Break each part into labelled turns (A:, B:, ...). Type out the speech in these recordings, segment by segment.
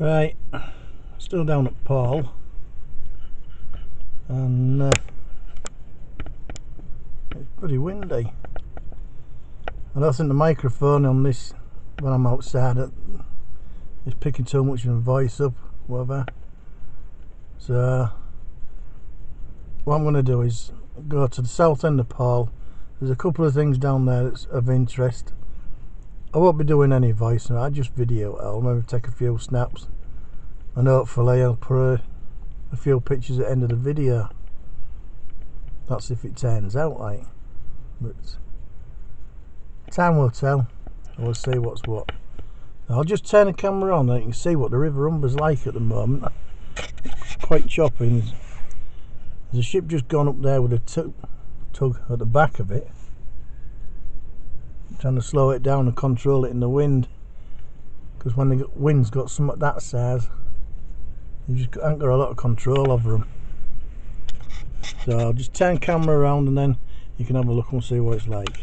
A: Right, still down at Paull, and uh, it's pretty windy. I don't think the microphone on this, when I'm outside, is picking too much of my voice up, whatever. So, what I'm going to do is go to the south end of Paull. There's a couple of things down there that's of interest. I won't be doing any voice now, I just video it. I'll maybe take a few snaps and hopefully I'll put a, a few pictures at the end of the video. That's if it turns out like. But time will tell. We'll see what's what. I'll just turn the camera on and you can see what the River Humber's like at the moment. Quite choppy. There's a ship just gone up there with a tug at the back of it trying to slow it down and control it in the wind. Because when the wind's got some at that size you just haven't got a lot of control over them so I'll just turn camera around and then you can have a look and see what it's like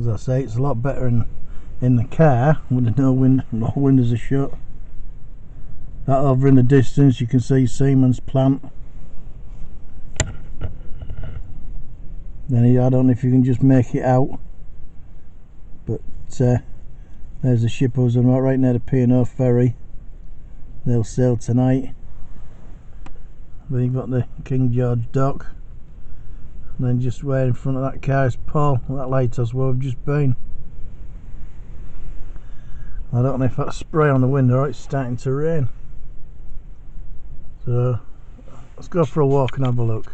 A: as I say it's a lot better in in the car with no wind no windows are shut. That over in the distance you can see Siemens plant. Then I don't know if you can just make it out but uh, there's the ship I was on right near the P&O ferry. They'll sail tonight. Then you've got the King George dock and then just where in front of that car is Paull, that lighthouse where we've just been. I don't know if that's spray on the window or it's starting to rain. So let's go for a walk and have a look.